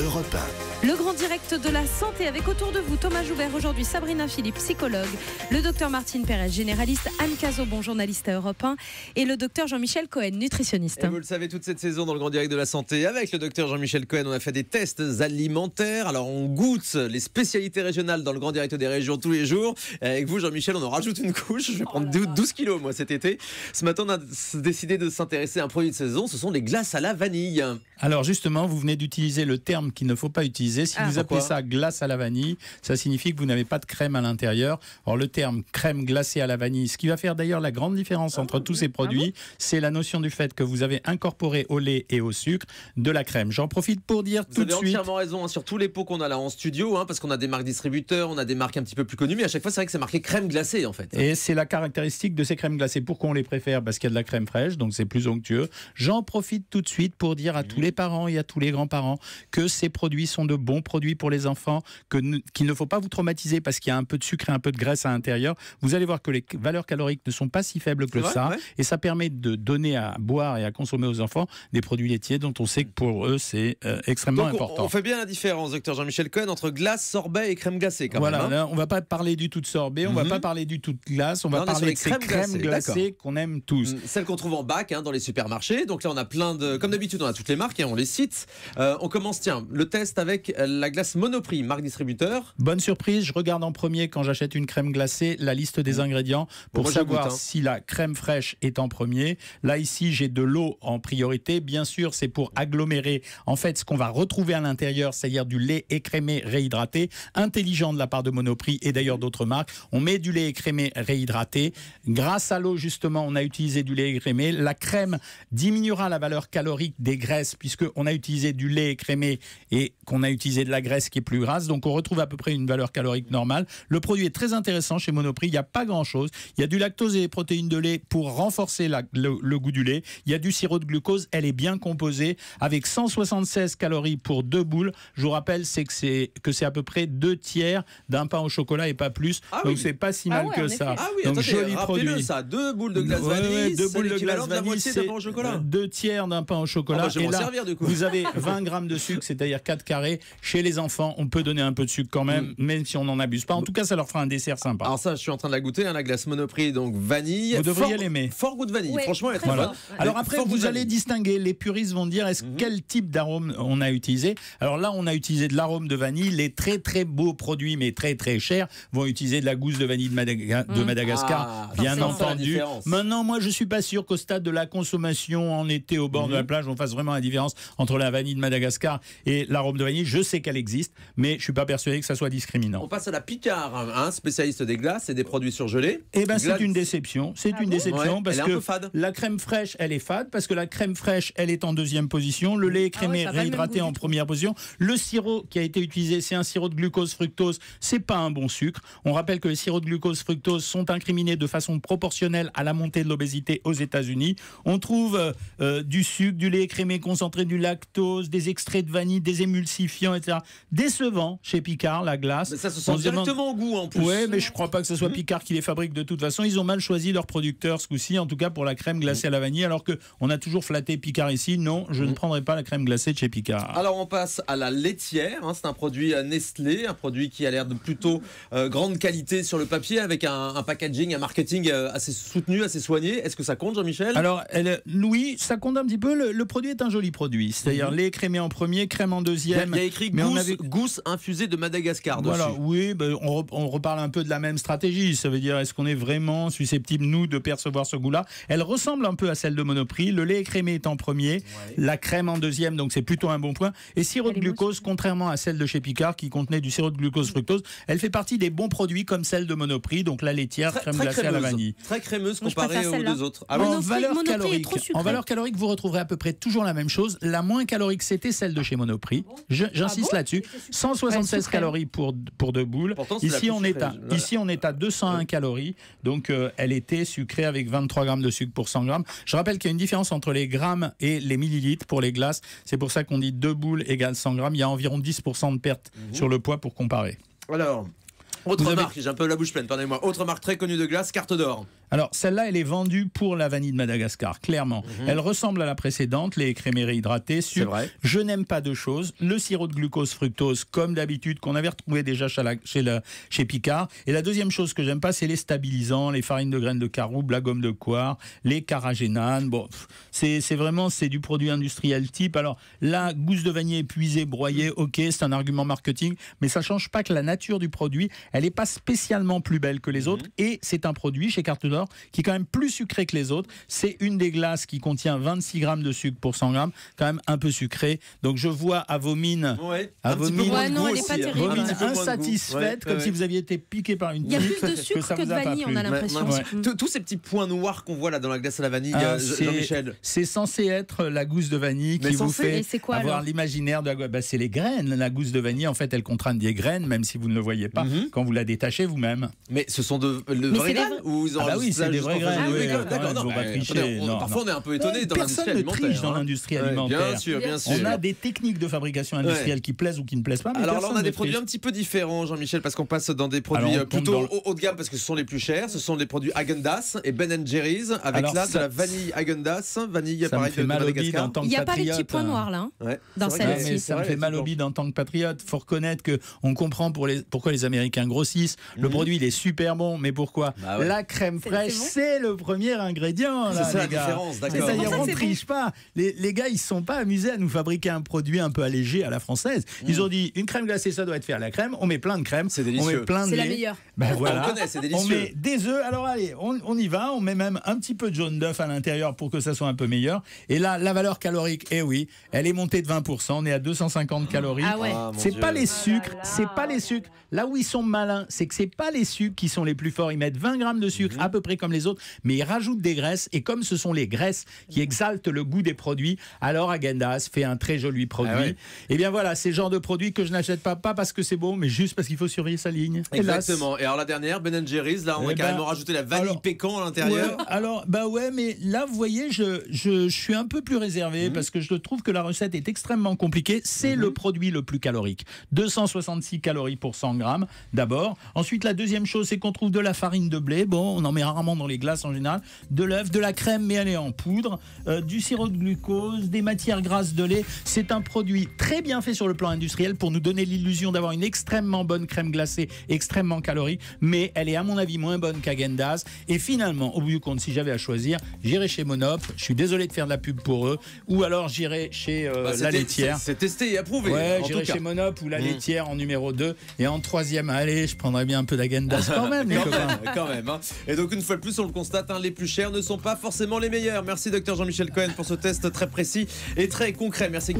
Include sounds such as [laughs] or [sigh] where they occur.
Europe Le grand direct de la santé avec autour de vous Thomas Joubert, aujourd'hui Sabrina Philippe, psychologue, le docteur Martine Pérez, généraliste, Anne Cazobon, journaliste à Europe 1 et le docteur Jean-Michel Cohen, nutritionniste. Et vous le savez, toute cette saison dans le Grand Direct de la Santé, avec le docteur Jean-Michel Cohen, on a fait des tests alimentaires. Alors, on goûte les spécialités régionales dans le Grand Direct des régions tous les jours. Et avec vous, Jean-Michel, on en rajoute une couche. Je vais prendre 12 kilos, moi, cet été. Ce matin, on a décidé de s'intéresser à un produit de saison. Ce sont les glaces à la vanille. Alors, justement, vous venez d'utiliser le terme qu'il ne faut pas utiliser. Si Ah. vous appelez ça glace à la vanille, ça signifie que vous n'avez pas de crème à l'intérieur. Or, le terme crème glacée à la vanille, ce qui va faire d'ailleurs la grande différence entre tous ces produits, c'est la notion du fait que vous avez incorporé au lait et au sucre de la crème. J'en profite pour dire Vous tout de avez suite. entièrement raison hein, sur tous les pots qu'on a là en studio, hein, parce qu'on a des marques distributeurs, on a des marques un petit peu plus connues, mais à chaque fois, c'est vrai que c'est marqué crème glacée en fait. Et c'est la caractéristique de ces crèmes glacées. Pourquoi on les préfère? Parce qu'il y a de la crème fraîche, donc c'est plus onctueux. J'en profite tout de suite pour dire à tous les parents et à tous les grands-parents que ces produits sont de bons produits pour les enfants, qu'il ne faut pas vous traumatiser parce qu'il y a un peu de sucre et un peu de graisse à l'intérieur. Vous allez voir que les valeurs caloriques ne sont pas si faibles que vrai, ça. ouais. Et ça permet de donner à boire et à consommer aux enfants des produits laitiers dont on sait que pour eux c'est euh, extrêmement Donc, important. on fait bien la différence, docteur Jean-Michel Cohen, entre glace, sorbet et crème glacée quand voilà, même. hein. là, on va pas parler du tout de sorbet, on va Mhm. pas parler du tout de glace, on Là, va on parler de ces crèmes crèmes glacées, glacées qu'on aime tous. Mm, Celles qu'on trouve en bac hein, dans les supermarchés. Donc là, on a plein de. Comme d'habitude, on a toutes les marques et on les cite. Euh, on commence, tiens, le test avec la glace Monoprix, marque distributeur. Bonne surprise, je regarde en premier quand j'achète une crème glacée la liste des ingrédients pour Mmh. moi, je savoir goûte, hein. si la crème fraîche est en premier. Là ici, j'ai de l'eau en priorité. Bien sûr, c'est pour agglomérer en fait ce qu'on va retrouver à l'intérieur, c'est-à-dire du lait écrémé réhydraté, intelligent de la part de Monoprix et d'ailleurs d'autres marques. On met du lait écrémé réhydraté. Grâce à l'eau justement, on a utilisé du lait écrémé. La crème diminuera la valeur calorique des graisses puisque on a utilisé du lait écrémé et qu'on a utilisé de la graisse qui est plus grasse. Donc on retrouve à peu près une valeur calorique normale. Le produit est très intéressant chez Monoprix. Il n'y a pas grand-chose. Il y a du lactose et des protéines de lait pour renforcer la- le, le goût du lait. Il y a du sirop de glucose. Elle est bien composée avec 176 calories pour deux boules. Je vous rappelle c'est que c'est que c'est à peu près deux tiers d'un pain au chocolat et pas plus. Ah Donc oui. c'est pas si Ah mal ouais, que ça. Ah oui, Donc attendez, joli rappelez-le produit. ça. Deux boules de glace Ouais, ouais, vanille, deux c'est boules de glace de la vanille, c'est pain au chocolat. deux tiers d'un pain au chocolat. Ah bah, je vais et m'en là, servir, du coup. vous avez [laughs] 20 grammes de sucre, c'est-à-dire 4 carrés. Chez les enfants, on peut donner un peu de sucre quand même, même si on n'en abuse pas. En tout cas, ça leur fera un dessert sympa. Mm. Alors ça, je suis en train de la goûter, hein, la glace Monoprix, donc vanille. Vous devriez l'aimer. Fort goût de vanille. Ouais, Franchement, elle est très. Alors après, fort vous allez distinguer, les puristes vont dire est-ce Mhm. quel type d'arôme on a utilisé? Alors là, on a utilisé de l'arôme de vanille. Les très très beaux produits, mais très très chers, vont utiliser de la gousse de vanille de, Madaga- de Mhm. Madagascar, Ah, bien entendu. Maintenant, moi, je suis pas sûr qu'au stade de la consommation en été au bord de la Mhm. plage, on fasse vraiment la différence entre la vanille de Madagascar et l'arôme de vanille. Je sais qu'elle existe, mais je suis pas persuadé que ça soit discriminant. On passe à la Picard, hein, spécialiste des glaces et des produits surgelés. Eh ben, c'est une déception. C'est Ah une bon déception Ouais, parce elle est un que peu fade. la crème fraîche, elle est fade parce que la crème fraîche, elle est en deuxième position. Le lait Ah ouais, écrémé ça a pas le même réhydraté en première position. Le sirop qui a été utilisé, c'est un sirop de glucose fructose. C'est pas un bon sucre. On rappelle que les sirops de glucose fructose sont incriminés de façon proportionnelle à la montée de l'obésité aux États-Unis. On trouve euh, euh, du sucre, du lait écrémé concentré, du lactose, des extraits de vanille, des émulsifiants, etc. Décevant chez Picard, la glace. Mais ça se sent demande- directement au goût en plus. Ouais, mais je crois pas que ce soit Picard qui les fabrique de toute façon. Ils ont mal choisi leur producteur ce coup-ci, en tout cas pour la crème glacée à la vanille, alors que on a toujours flatté Picard ici. Non, je ne prendrai pas la crème glacée de chez Picard. Alors on passe à la laitière. hein. c'est un produit euh, Nestlé, un produit qui a l'air de plutôt euh, grande qualité sur le papier, avec un, un packaging, un marketing euh, assez soutenu, assez soigné. Est-ce que ça compte, Jean-Michel? Alors, elle, oui, ça compte un petit peu. Le, le produit est un joli produit. C'est-à-dire lait crémé en premier, crème en deuxième. il y a écrit mais on gousse, avait- gousse infusée de Madagascar Voilà, dessus. oui, ben, on, re- on reparle un peu de la même stratégie. Ça veut dire, est-ce qu'on est vraiment susceptible, nous, de percevoir ce goût-là? Elle ressemble un peu à celle de Monoprix. Le lait écrémé est en premier, la crème en deuxième, donc c'est plutôt un bon point. Et sirop de glucose, contrairement à celle de chez Picard, qui contenait du sirop de glucose fructose, elle fait partie des bons produits comme celle de Monoprix, donc la laitière, Très, crème très glacée à la vanille. Très crémeuse comparée aux deux autres. Ah Monoprix- en valeur Monoprix est calorique, trop sucré. en valeur calorique, vous retrouverez à peu près toujours la même chose. La moins calorique, c'était celle de chez Monoprix. Je- J'insiste Ah bon là-dessus. Ouais, 176 sucrée. calories pour, pour deux boules. Pourtant, Ici on, est à. Voilà. ici, on est à 201 calories. Donc, euh, elle était sucrée avec 23 grammes de sucre pour 100 grammes. Je rappelle qu'il y a une différence entre les grammes et les millilitres pour les glaces. C'est pour ça qu'on dit deux boules égale 100 grammes. Il y a environ 10% de perte sur le poids pour comparer. Alors, autre Vous avez- marque, j'ai un peu la bouche pleine, pardonnez-moi. Autre marque très connue de glace, carte d'or. Alors, celle-là, elle est vendue pour la vanille de Madagascar, clairement. Elle ressemble à la précédente, les crémés réhydratés. C'est Sur... vrai. Je n'aime pas deux choses. Le sirop de glucose fructose, comme d'habitude, qu'on avait retrouvé déjà chez, la- chez, la- chez Picard. Et la deuxième chose que j'aime pas, c'est les stabilisants, les farines de graines de caroube, la gomme de coire, les caragénanes. Bon, c'est vraiment c'est du produit industriel type. Alors, la gousse de vanille épuisée, broyée, ok, c'est un argument marketing, mais ça change pas que la nature du produit, elle n'est pas spécialement plus belle que les autres. Et c'est un produit chez Carte qui est quand même plus sucré que les autres. C'est une des glaces qui contient 26 grammes de sucre pour 100 grammes, quand même un peu sucré. Donc je vois à vos mines, Ouais. Un vos petit peu mines- Ouais, de non, aussi, pas hein. terrible. vos mines de insatisfaites, Ouais, comme ouais, si vous aviez été piqué par une Il y a plus de sucre que de vanille, on a l'impression. tous- ces petits points noirs qu'on voit là dans la glace à la vanille, Ah, euh, c'est- Jean-Michel. C'est censé être la gousse de vanille qui vous censé fait quoi, avoir l'imaginaire de la bah, C'est les graines. La gousse de vanille, en fait, elle contraint des graines, même si vous ne le voyez pas, Mhm. quand vous la détachez vous-même. Mais ce sont de, Mais vraies graines ou ils ont Ah bah oui, c'est des vraies faire graines, oui, D'accord, non, on- non, Parfois, on est un peu étonné dans Personne ne triche dans hein. l'industrie alimentaire. Bien sûr, bien sûr. On a des techniques de fabrication industrielle qui plaisent ou qui ne plaisent pas. Alors là, on a des produits un petit peu différents, Jean-Michel, parce qu'on passe dans des produits euh, plutôt haut, de gamme parce que ce sont les plus chers. Ce sont des produits Häagen-Dazs et Ben Jerry's avec là de la vanille Häagen-Dazs, vanille pareil fait de, de mal au bide Madagascar. en tant que Il n'y a pas les petits points noirs là. hein. Dans celle-ci. ça me fait mal au bide en tant que patriote. Faut reconnaître que on comprend pour les, pourquoi les Américains grossissent. Le Mhm. produit il est super bon, mais pourquoi Bah. La crème C'est- fraîche, c'est bon le premier ingrédient. C'est ça la les gars. différence, d'accord. C'est-à-dire, on c'est triche pas. Les, les gars, ils se sont pas amusés à nous fabriquer un produit un peu allégé à la française. Ils Mm. ont dit une crème glacée, ça doit être fait à la crème. On met plein de crème. C'est On met délicieux. plein de C'est la meilleure. Ben On voilà. connaît, c'est On délicieux. met des œufs. Alors allez, on, on y va. On met même un petit peu de jaune d'œuf à l'intérieur pour que ça soit un peu meilleur. Et là, la valeur calorique, eh oui, elle est montée de 20%. On est à 250 calories. Ah ouais. Ah, C'est Dieu. pas les sucres, c'est pas les sucres. Là où ils sont malins, c'est que c'est pas les sucres qui sont les plus forts. Ils mettent 20 grammes de sucre Mhm. à peu près comme les autres, mais ils rajoutent des graisses. Et comme ce sont les graisses qui exaltent le goût des produits, alors Agendas fait un très joli produit. Ah ouais. Et bien voilà, c'est le genre de produit que je n'achète pas, pas parce que c'est bon, mais juste parce qu'il faut surveiller sa ligne. Exactement. Et alors la dernière, Ben Jerry's, là, on Eh a ben, carrément rajouté la vanille alors- pécan à l'intérieur. Ouais, alors, bah ouais, mais là, vous voyez, je, je, je suis un peu plus réservé Mhm. parce que je trouve que la recette est extrêmement compliquée. C'est Mhm. le produit le plus calorique. 266 calories pour 100 grammes, d'abord. Ensuite, la deuxième chose, c'est qu'on trouve de la farine de blé. Bon, on en met rarement dans les glaces en général. De l'œuf, de la crème, mais elle est en poudre. euh, du sirop de glucose, des matières grasses de lait. C'est un produit très bien fait sur le plan industriel pour nous donner l'illusion d'avoir une extrêmement bonne crème glacée, extrêmement calorique. Mais elle est, à mon avis, moins bonne qu'Agendas. Et finalement, au bout du compte, si j'avais à choisir, j'irais chez Monop. Je suis désolé de faire de la pub pour eux. Ou alors j'irais chez euh, Bah, la laitière. c'est- testé et approuvé. Ouais, en j'irai tout cas. chez Monop ou la Mm. laitière en numéro 2. Et en troisième, allez, je prendrais bien un peu d'Agendas [laughs] quand même, les Quand copains. même, quand même, hein. Et donc une fois de plus, on le constate, hein, les plus chers ne sont pas forcément les meilleurs. Merci docteur Jean-Michel Cohen pour ce test très précis et très concret. Merci.